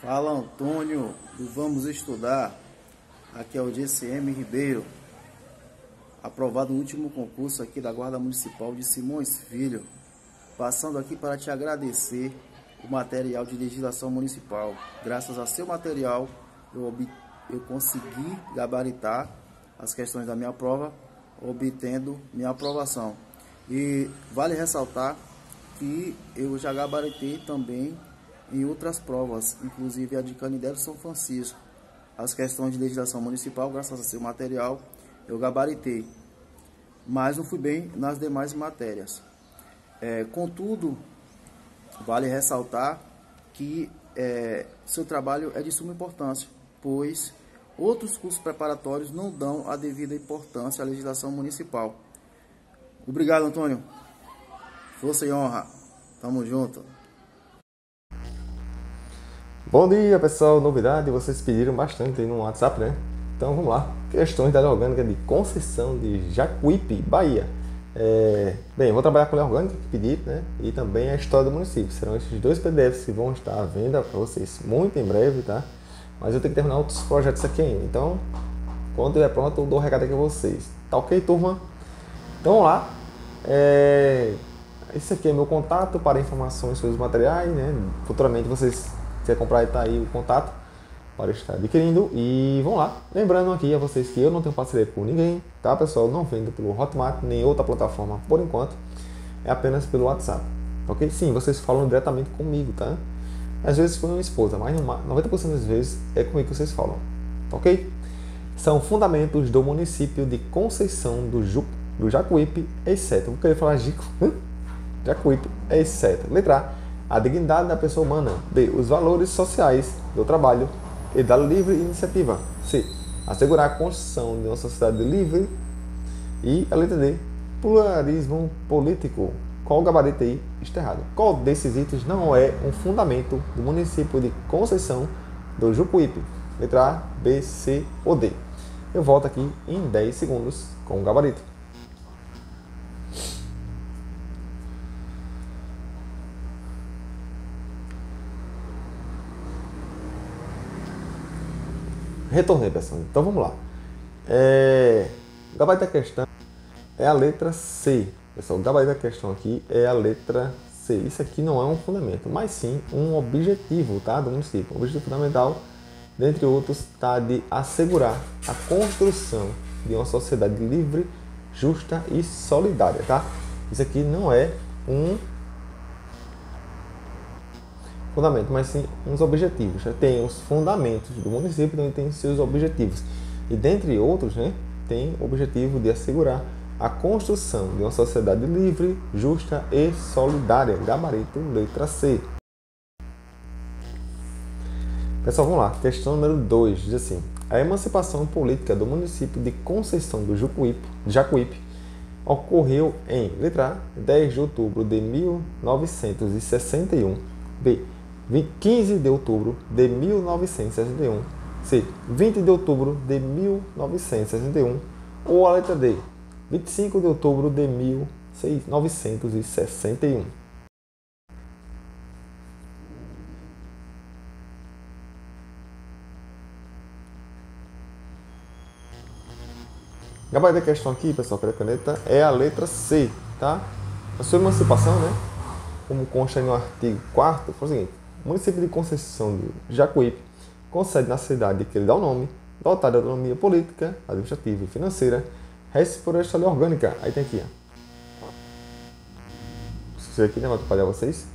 Fala Antônio do Vamos Estudar. Aqui é o GCM Ribeiro. Aprovado no último concurso aqui da Guarda Municipal de Simões Filho. Passando aqui para te agradecer o material de legislação municipal. Graças a seu material, eu, eu consegui gabaritar as questões da minha prova, obtendo minha aprovação. E vale ressaltar que eu já gabaritei também em outras provas, inclusive a de Canidelo São Francisco. As questões de legislação municipal, graças a seu material, eu gabaritei, mas não fui bem nas demais matérias. É, contudo, vale ressaltar que é, seu trabalho é de suma importância, pois outros cursos preparatórios não dão a devida importância à legislação municipal. Obrigado, Antônio. Força e honra. Tamo junto. Bom dia pessoal, novidade, vocês pediram bastante aí no WhatsApp, né? Então vamos lá, questões da lei orgânica de Conceição de Jacuípe, Bahia. É, bem, vou trabalhar com a lei orgânica que pedi, né? E também a história do município. Serão esses dois PDFs que vão estar à venda para vocês muito em breve, tá? Mas eu tenho que terminar outros projetos aqui ainda. Então, quando estiver pronto, eu dou um recado aqui a vocês. Tá ok, turma? Então vamos lá. É, esse aqui é meu contato para informações sobre os materiais, né? Futuramente vocês quiser comprar, está aí o contato para estar adquirindo. E vamos lá. Lembrando aqui a vocês que eu não tenho parceria com ninguém, tá pessoal? Não vendo pelo Hotmart nem outra plataforma por enquanto. É apenas pelo WhatsApp. Ok? Sim, vocês falam diretamente comigo, tá? Às vezes com minha esposa, mas 90% das vezes é comigo que vocês falam. Ok? São fundamentos do município de Conceição do, Ju, do Jacuípe, exceto. Vou querer falar Jico. Jacuípe, exceto. Letra A a dignidade da pessoa humana, B. Os valores sociais do trabalho e da livre iniciativa, C. Assegurar a construção de uma sociedade livre e a letra D. Pluralismo político. Qual gabarito aí está errado? Qual desses itens não é um fundamento do município de Conceição do Jucuípe? Letra A, B, C ou D. Eu volto aqui em 10 segundos com o gabarito. Retornei, pessoal. Então vamos lá. É... O gabarito da questão é a letra C. Pessoal, o gabarito da questão aqui é a letra C. Isso aqui não é um fundamento, mas sim um objetivo tá, do município. O objetivo fundamental, dentre outros, está de assegurar a construção de uma sociedade livre, justa e solidária. Tá? Isso aqui não é um fundamento, mas sim uns objetivos. Tem os fundamentos do município, também tem seus objetivos. E dentre outros, né, tem o objetivo de assegurar a construção de uma sociedade livre, justa e solidária. Gabarito letra C. Pessoal, vamos lá. Questão número 2 diz assim: A emancipação política do município de Conceição do Jacuípe ocorreu em letra A, 10 de outubro de 1961. B. 15 de outubro de 1961, C. 20 de outubro de 1961, ou a letra D. 25 de outubro de 1961. Gabarito da questão aqui, pessoal, pela caneta, é a letra C, tá? A sua emancipação, né? Como consta no artigo 4 foi o seguinte: município de Conceição do Jacuípe concede na cidade que ele dá o nome, dotada de autonomia política, administrativa e financeira, lei orgânica. Aí tem aqui, ó. Isso aqui, né, vou atrapalhar vocês.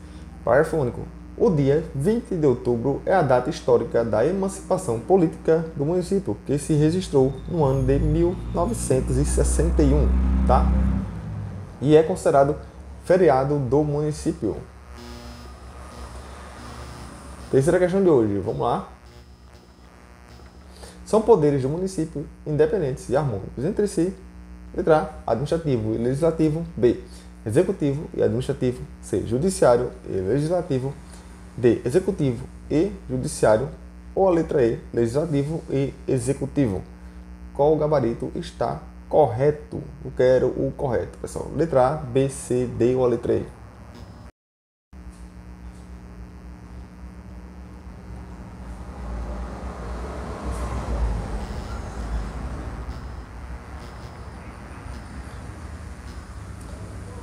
Parágrafo único. O dia 20 de outubro é a data histórica da emancipação política do município, que se registrou no ano de 1961, tá? E é considerado feriado do município. Terceira questão de hoje, vamos lá. São poderes do município independentes e harmônicos entre si. Letra A, administrativo e legislativo. B, executivo e administrativo. C, judiciário e legislativo. D, executivo e judiciário. Ou a letra E, legislativo e executivo. Qual o gabarito está correto? Eu quero o correto, pessoal. Letra A, B, C, D ou a letra E?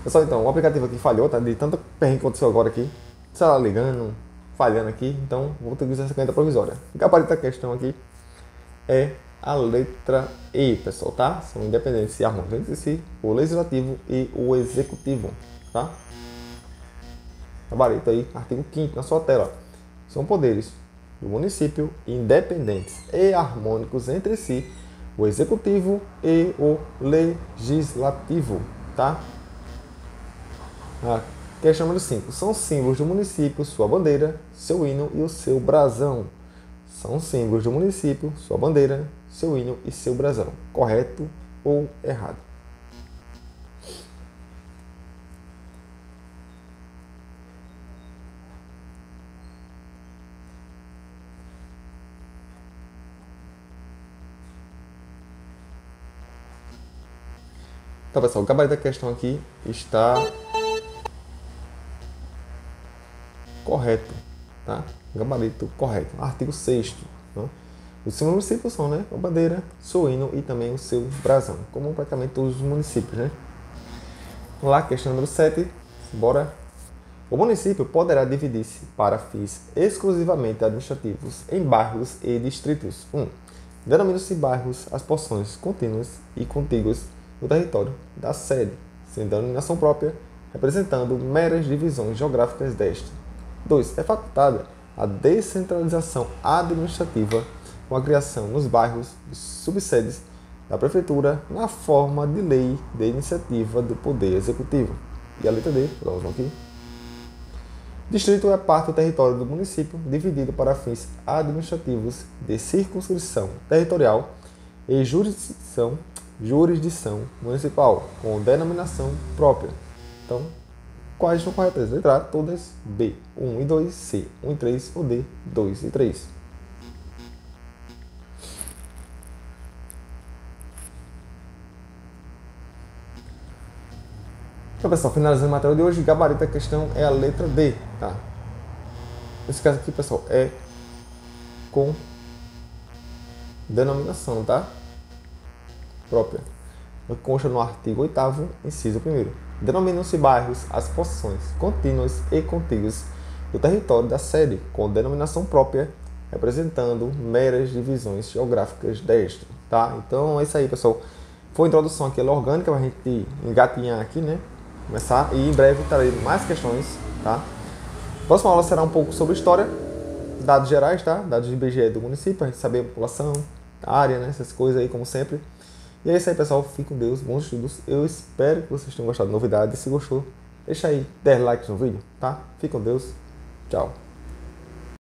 Pessoal, então, o aplicativo aqui falhou, tá? De tanto perrengue que aconteceu agora aqui. Celular ligando, falhando aqui. Então, vou ter que usar essa caneta provisória. O gabarito da questão aqui é a letra E, pessoal, tá? São independentes e harmônicos entre si, o legislativo e o executivo, tá? Gabarito aí, artigo 5 na sua tela. São poderes do município independentes e harmônicos entre si, o executivo e o legislativo, tá? A questão número 5. São símbolos do município, sua bandeira, seu hino e o seu brasão. São símbolos do município, sua bandeira, seu hino e seu brasão. Correto ou errado? Então, pessoal, o gabarito da questão aqui está correto, tá? Gabarito correto. Artigo 6 né? Os cinco municípios são, né? A bandeira, seu hino e também o seu brasão, como praticamente todos os municípios, né? Lá, questão número 7. Bora. O município poderá dividir-se para fins exclusivamente administrativos em bairros e distritos. 1. Um, Denominam-se bairros as porções contínuas e contíguas do território da sede, sem denominação própria, representando meras divisões geográficas deste. 2. É facultada a descentralização administrativa com a criação nos bairros de subsedes da Prefeitura na forma de lei de iniciativa do Poder Executivo. E a letra D, próximo aqui. Distrito é parte do território do município dividido para fins administrativos de circunscrição territorial e jurisdição, jurisdição municipal, com denominação própria. Então, Quais estão corretas? Letra A, todas B. 1 e 2, C. 1 e 3, ou D, 2 e 3. Então, pessoal, finalizando a matéria de hoje, gabarito da questão é a letra D, tá? Esse caso aqui, pessoal, é com denominação, tá? Própria. Consta no artigo 8 inciso 1 Denominam-se bairros as porções contínuas e contíguas do território da sede, com denominação própria, representando meras divisões geográficas deste. Tá? Então é isso aí, pessoal. Foi a introdução aqui à orgânica, para a gente engatinhar aqui, né? Começar e em breve trarei mais questões, tá? próxima aula será um pouco sobre história, dados gerais, tá? Dados de IBGE do município, a gente saber a população, a área, né? Essas coisas aí, como sempre. E é isso aí, pessoal. Fique com Deus. Bons estudos. Eu espero que vocês tenham gostado da novidade. Se gostou, deixa aí 10 likes no vídeo, tá? Fique com Deus. Tchau.